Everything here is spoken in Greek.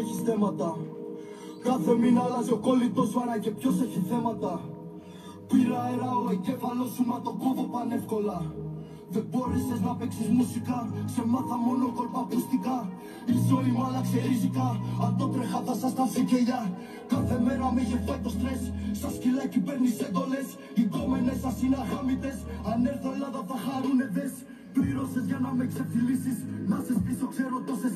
Έχει θέματα Κάθε μήνα αλλάζει ο κόλλητος βάρα και ποιος έχει θέματα Πήρα αέρα ο εγκέφαλος σου μα το κόβω πανεύκολα δεν μπόρεσες να παίξεις μουσικά Σε μάθα μόνο κόλπα ακουστικά Η ζωή μου άλλαξε ριζικά Αν το τρέχα θα σας τα κελιά Κάθε μέρα με είχε φάει το στρες. Σαν σκυλάκι παίρνεις εντολές. Οι κόμενες σας είναι αγάμητε. Αν έρθω Ελλάδα θα χαρούνε δες. Πλήρωσες για να με ξεφυλίσεις. Να σε πίσω ξέρω τόσες.